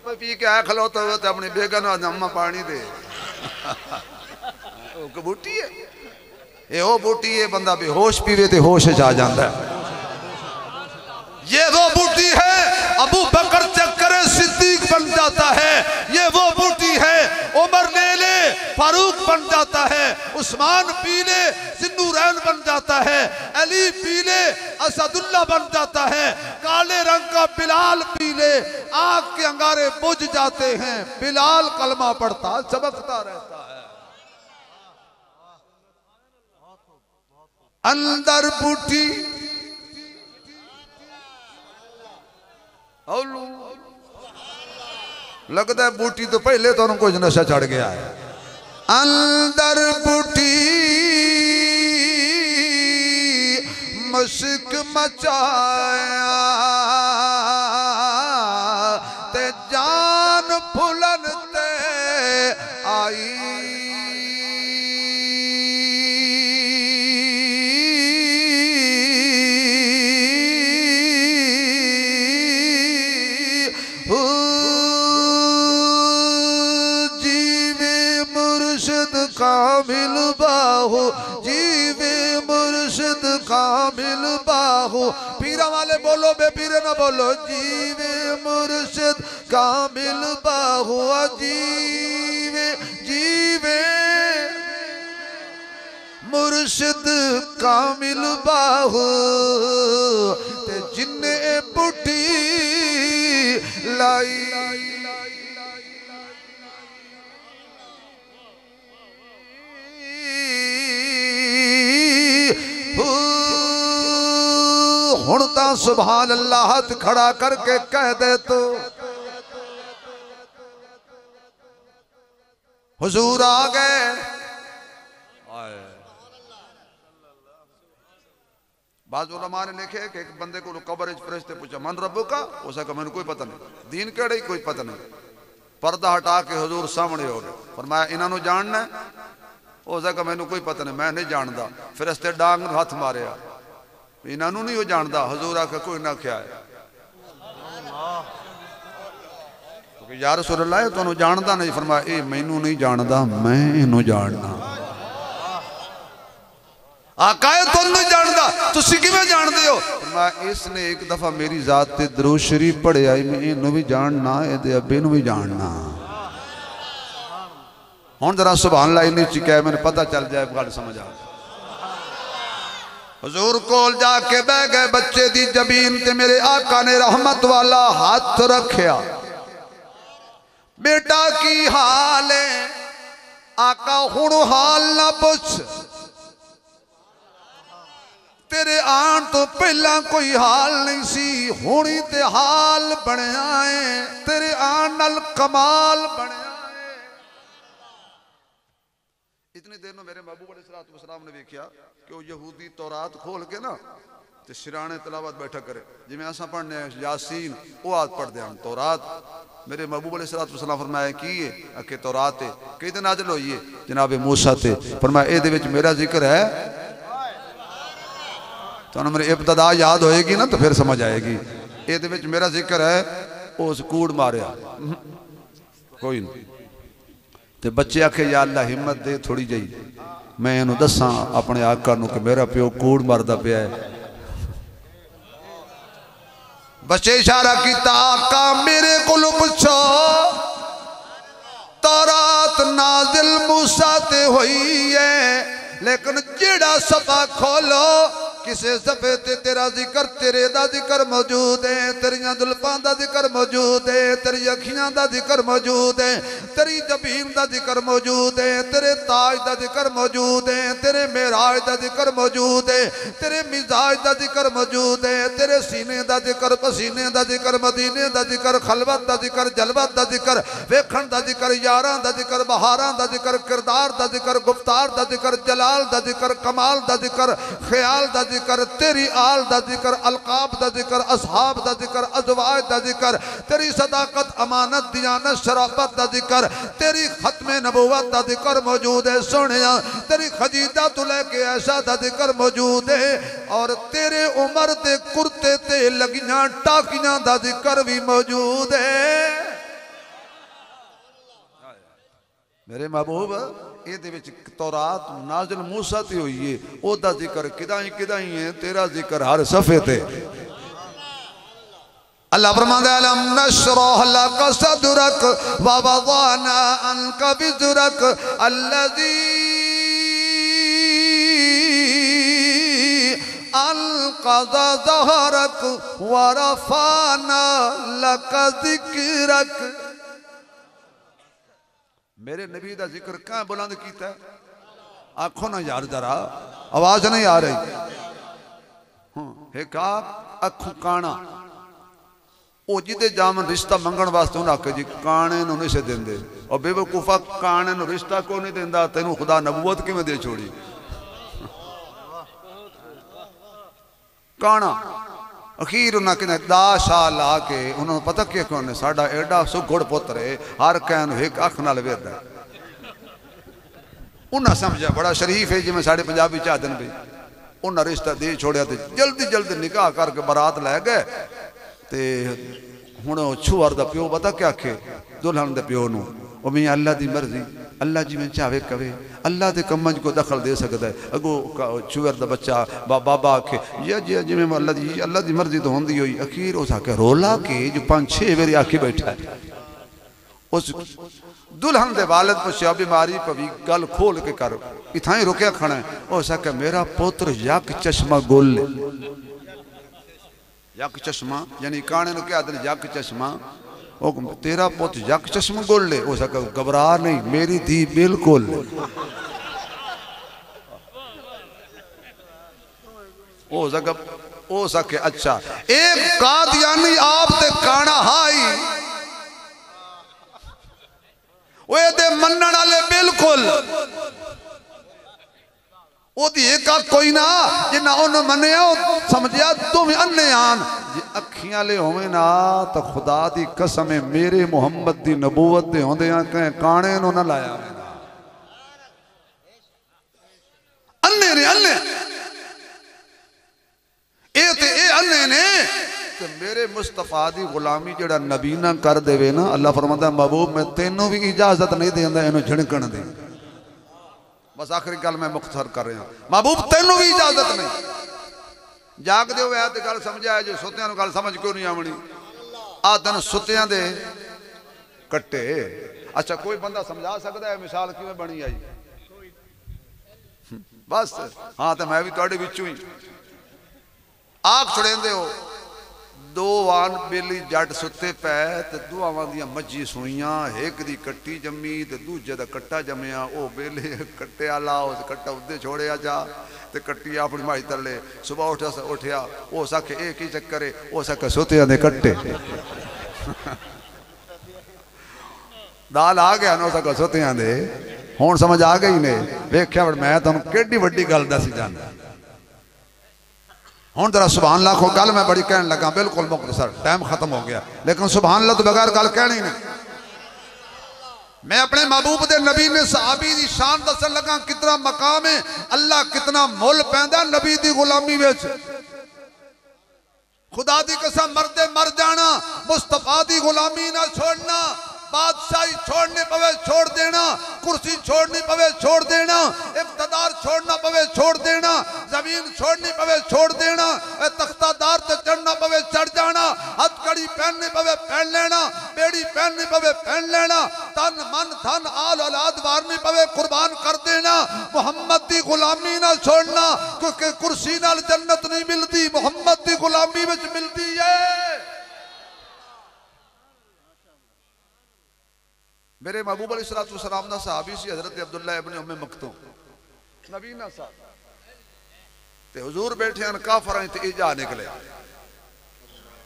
B: پی کے آئے کھلوتا ہوا تو اپنی بے گنا جمعہ پانی دے وہ بوٹی ہے اے او بوٹی ہے بندہ بے ہوش پیوے تے ہوش جا جاندہ ہے یہ وہ بوٹی ہے ابو بکر چکر صدیق بن جاتا ہے یہ وہ بوٹی ہے عمر لے لے فاروق بن جاتا ہے عثمان پی لے زندورین بن جاتا ہے علی پی لے اسد اللہ بن جاتا ہے کالے رنگ کا بلال پی لے آگ کے انگارے بجھ جاتے ہیں، بلال کلمہ پڑھتا چمکتا رہتا ہے۔ اندر بوٹی۔ لگتا ہے بوٹی تو پہلے تو انہوں کچھ نشہ چڑھ گیا ہے۔ اندر بوٹی۔ مشک مچایا۔ بے پیرے نہ بولو جیو مرشد کامل باہو جیو جیو مرشد کامل باہو۔ تے جن اے بٹی لائی ہنتا سبحان اللہ ہاتھ کھڑا کر کے کہہ دے تو حضور آ گئے بعض علماء نے لکھے کہ ایک بندے کو قبر اچ فرشتے پوچھا من ربو کا اسے کہا میں نے کوئی پتہ نہیں دین کیڑے ہی کوئی پتہ نہیں پردہ ہٹا کے حضور سامنے ہو گئے فرمایا انہاں نو جاننا ہے اسے کہا میں نے کوئی پتہ نہیں میں نہیں جاندا حضور آکھا کوئی نہ کیا ہے یا رسول اللہ تو انہوں جاندا نہیں فرمایا اے میں نو نہیں جاندا میں انہوں جاننا آقا ہے تو نہیں جاندا تو سکی میں جان ہو فرمایا اس نے ایک دفعہ میری ذات تے درود شریف آئی میں انہوں بھی جاننا اے دے ابے انہوں بھی جاننا ہون ذرا سبحان اللہ انہیں چکے میں نے پتہ چل جائے بغال سمجھ آ حضور کول جا کے بہ گئے بچے دی جبین تے میرے آقا نے رحمت والا ہاتھ رکھیا۔ بیٹا کی حال ہے؟ آقا ہونو حال نہ پوچھ۔ تیرے آن تو پہلا کوئی حال نہیں سی ہونی تے حال بنے آئے تیرے آن نل کمال بنے آئے اتنی دیر نو میرے محبوب علیہ السلام نے دیکھیا کہ وہ یہودی تورات کھول کے نا تے شرانے تلاوت بیٹھا کرے۔ جی میں ایسا پڑھنے ہیں یاسین، وہ آت پڑھ دیا تورات، میرے محبوب علیہ السلام فرمایا کیے اکے تورات ہے۔ کئی دن آجل ہوئیے جناب موسیٰ تے۔ فرمایا، اے دے وچ میرا ذکر ہے۔ تو انہوں میرے ابتدا یاد ہوئے گی نا تو پھر سمجھ آئے گی۔ اے دے وچ میرا ذکر ہے، وہ اس کوڑ ماریا۔ کوئی نہیں۔ تے بچے آکھے، یا اللہ ہمت دے تھوڑی جائی میں انہوں دساں اپنے آقا نو کہ میرا پیو کوڑ مردہ پیا ہے۔ بچے اشارہ کیتا، آقا میرے کو پچھو تورات نازل موسیٰ تے ہوئی ہے۔ لیکن جیڑا صفا کھولو کسے صفے تے تیرا ذکر تیرے دا ذکر موجود ہے تیریاں دلپان دا ذکر موجود ہے تیری اکھیاں دا ذکر موجود ہے تیری جبین دا ذکر موجود ہے تیرے تاج دا ذکر موجود ہے تیرے میراج دا ذکر موجود ہے تیرے مزاج دا ذکر موجود ہے تیرے سینے دا ذکر پسینے دا ذکر مدینے دا ذکر خلوت دا ذکر جلوت دا ذکر ویکھن دا ذکر یاران دا ذکر بہاران دا ذکر کردار دا ذکر گفتار دا ذکر جلال جلال دا ذکر، کمال دا ذکر، خیال دا ذکر، تیری آل دا ذکر، القاب دا ذکر، اصحاب دا ذکر، ازواج دا ذکر، تیری صداقت، امانت، دیانت، شرافت دا ذکر، تیری ختم نبوت دا ذکر موجود ہے سونیا تیری خجیدہ تو لے کے ایسا دا ذکر موجود ہے، اور تیرے عمر دے کرتے تے لگیاں، ٹاکیاں دا ذکر بھی موجود ہے۔ میرے محبوب یہ تورات نازل موسیٰ تے ہوئی ہے او دا ذکر کدائیں کدائیں ہے تیرا ذکر ہر صفحے تے اللہ فرمان دے علم نشرح لک صدرک ووضعنا انک بزرک الذي انقض ظهرك ورفعنا لك ذکرک میرے نبی دا ذکر کہاں بلند کیتا ہے آنکھوں نہ یار ذرا آواز نہیں آ رہی ہاں ایک آپ اکھوں کانا او جدے جامن رشتہ منگن واسطے انہاں کہ جی کانے نو نہیں سے دین دے اور بے وقوفہ کانے نو رشتہ کو نہیں دیندہ تینوں خدا نبوت اخیر انہاں کہ دا شال آ کے انہوں نے پتہ کیا کون نے ساڑھا ایڈا سو گھڑ پوترے ہر کہن ایک اکھ نال وید انہاں سمجھا بڑا شریف ہے جی میں ساڑھے پنجابی چاہ دن بھی انہاں رشتہ دے چھوڑیا تے جلدی جلدی نکاح کر کے برات لے گئے تے ہن چھوار دا پیو پتہ کیا کہ اللہ جی میں چاہے کہے، اللہ دے کمنج کو دخل دے سکتا ہے۔ اگو چھوار دا بچہ بابا آکھے جی جی جی میں اللہ دی اللہ دی مرضی تو ہوندی ہوئی۔ اخیر اس رولا کے جو پانچ چھ بیٹھا ہے۔ اس دلہن دے والد پر شیعہ بیماری پر بھی گل کھول کے کر۔ اتھائیں رکیا کھڑا ہے۔ او سا کہ میرا پوتر یک چشمہ گول لے۔ یک چشمہ یعنی کانے نو کیا دن، یک چشمہ۔ او تیرا پوت یک چشمہ گول لے او سا کہ گبرا نہیں میری دی بالکل او سا او سا اچھا ایک قادیانی آپ تے کانا ہائی وہ دے منن والے بالکل وہ دی ایک کوئی نہ جنہ انہوں منے منیا سمجھیا تم انے آن جی اکھیاں لے ہوئے نا تو خدا دی قسم میرے محمد دی نبوت دے ہوندے ہیں کہیں کانے انہوں نہ لایا انے نے انے اے تے اے انے نے کہ میرے مصطفیٰ دی غلامی جڑا نبی نہ کر دے وے نا، اللہ فرماتا ہے، محبوب، میں تینوں بھی اجازت نہیں دیندہ انہوں جھنکن دے بس آخری گل میں مختصر کر رہا ہوں محبوب تینوں بھی اجازت نہیں جاگ دے ہوئے آتے گل سمجھا ہے جو سوتیاں نو گل سمجھ کیوں نہیں آمنی آدھن سوتیاں دے کٹے اچھا کوئی بندہ سمجھا سکتا ہے مثال کیوں بنی آئی بس ہاں تو میں بھی توڑے بچوں ہی آگ چھڑیں دے ہو دو وان بیلی جٹ ستے پہ تے دو آوان دیا مجی سوئیاں ایک دی کٹی جمی تے دو جدہ کٹا جمیا او بیلے کٹے آلا ہو تے کٹا ادھے چھوڑے آ جا تے کٹی اپنی مائی تر لے صبح اٹھا سا اٹھیا او ساکھے ایک ہی چکرے او ساکھے سوتے آنے کٹے دال آ گیا نا او ساکھے سوتے آنے ہون سمجھ آ گئی نے ویکھیا بڑھ میں ذرا سبحان اللہ کو گل میں بڑی کہنے لگا، بالکل مختصر ٹائم ختم ہو گیا۔ لیکن سبحان اللہ تو بغیر گل کہنی نہیں۔ میں اپنے محبوب دے نبی نے صحابی دی شان دسن لگا، کتنا مقام ہے، اللہ کتنا مول پیندا نبی دی غلامی وچ۔ خدا دی قسم مردے مر جانا، مصطفیٰ دی غلامی نہ چھوڑنا۔ بادشاہی چھوڑنے پوے، چھوڑ دینا۔ کرسی چھوڑنی پوے، چھوڑ دینا۔ اقتدار چھوڑنا پوے، چھوڑ دینا۔ زمین چھوڑنی پوے، چھوڑ دینا۔ اے تختہ دار تے چڑھنا پوے، چڑھ جانا۔ ہتھ کڑی پہننی پوے، پہن لینا۔ بیڑی پہننی پوے، پہن لینا۔ تن من دھن آل اولاد وارنی پوے، قربان کر دینا۔ محمد دی غلامی نہ چھوڑنا، کیونکہ کرسی نال جنت نہیں ملتی، محمد دی غلامی وچ ملتی ہے۔ میرے محبوب علیہ السلام دا صحابی سی حضرت عبداللہ ابن ام مکتوم نبی نہ صاحب تے حضور بیٹھے ہیں کافران تے ایجا نکلے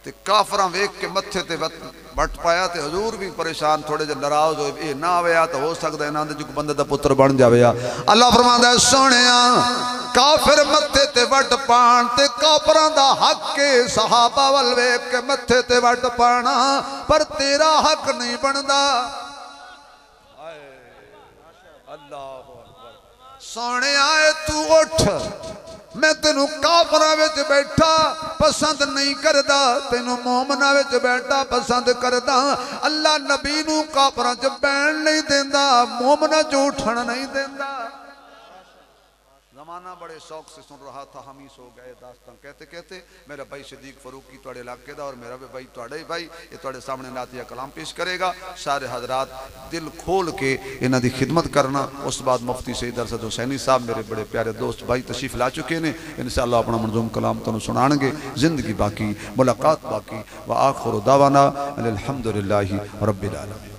B: تے کافران ویک کے متھے تے بٹ پایا تے حضور بھی پریشان تھوڑے جے ناراض ہوئے اے نہ آویا تو ہو سکتا ہے ناندے جو بندے دا پتر بن جاویا اللہ فرماندا ہے سونیا کافر متھے تے وٹ پان تے کافران دا حق کے صحابہ ول ویک کے متھے تے وٹ پانا پر تیرا حق اللہ اکبر۔ سونے آئے تو اٹھ۔ میں تینوں کافرہ ویچ بیٹھا پسند نہیں کردہ تینوں مومنہ ویچ بیٹھا پسند کردہ اللہ نبی نو کافرہ جو بین نہیں دیندہ مومنہ جو اٹھن نہیں دیندہ زمانہ بڑے شوق سے سن رہا تھا، ہم ہی سو گئے داستان۔ کہتے کہتے، میرا بھائی صدیق فروقی توڑے علاقے دا اور میرا بھی بھائی توڑے بھائی، یہ توڑے سامنے ناتیہ کلام پیش کرے گا۔ سارے حضرات، دل کھول کے انہاں دی خدمت کرنا۔ اس بعد مفتی سید ارسد حسینی صاحب میرے بڑے پیارے دوست بھائی تشریف لا چکے نے۔ انشاءاللہ اپنا منظوم کلام تنو سنانگے زندگی باقی، ملاقات باقی۔ وآخر دعوانا الحمدللہ رب العالمين